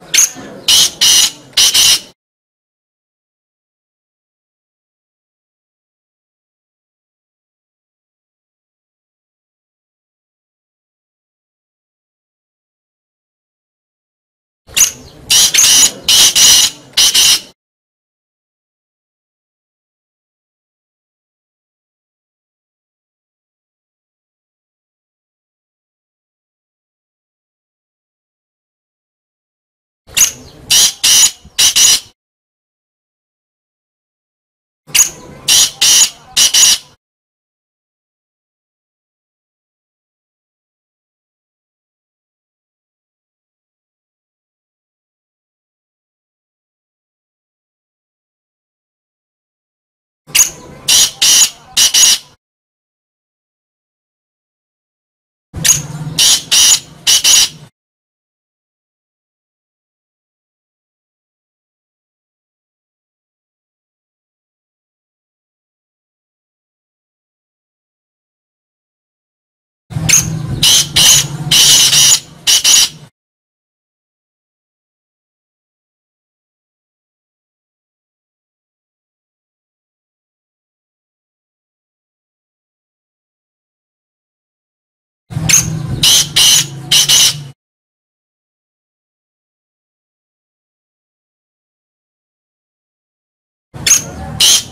you Psst.